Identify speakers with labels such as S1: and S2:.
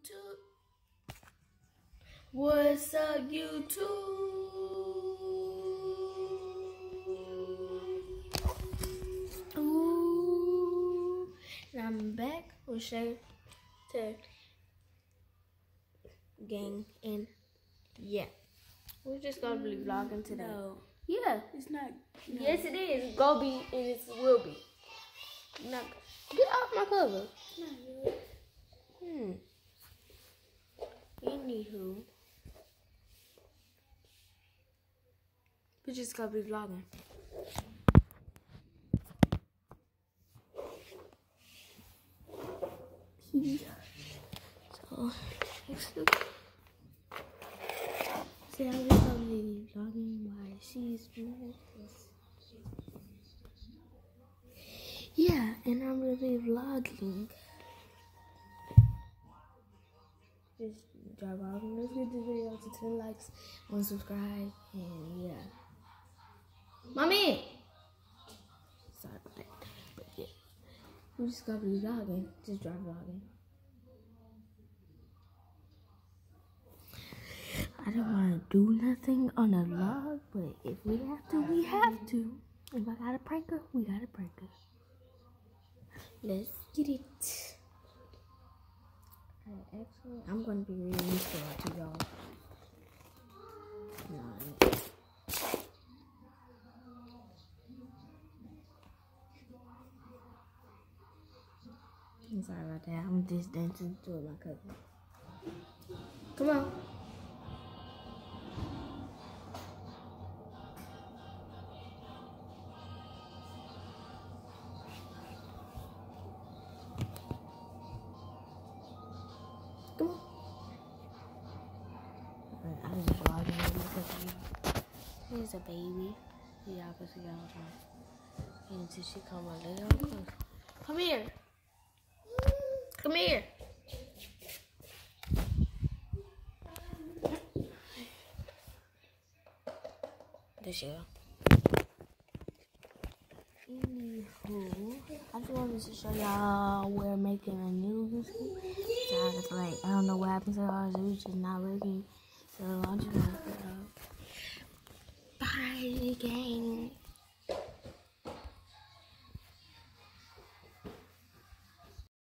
S1: YouTube? What's up, YouTube? Ooh, and I'm back with Shay to gang, and yeah, we're just gonna be vlogging today.
S2: No,
S1: Yeah,
S2: it's not. No.
S1: yes, it is. Gonna be, and it will be. Now, get off my cover.
S2: Not.
S1: Hmm. Anywho. We just gotta be vlogging. so, see, I was gonna be vlogging while she's doing this. Yeah, and I'm gonna be vlogging. Just drop off and let's get this video to 10 likes, one subscribe, and yeah. Mommy! Sorry about that. But yeah. We just gotta be vlogging. Just drop vlogging. I don't wanna do nothing on a vlog, but if we have to, we have to. If I got a pranker, we got a pranker. Let's get it. Alright, actually, I'm gonna be reading this to y'all. I'm sorry about that. I'm just dancing to my cousin. Come on. Alright, I was just vlogging my cousin. Here's a baby. The opposite all the time. Until she come a little close. Come here. Come here. There she go. Anywho, I just wanted to show y'all we're making a new YouTube. Like, I don't know what happened to ours. It was just not working. So I just put it up. Bye, gang.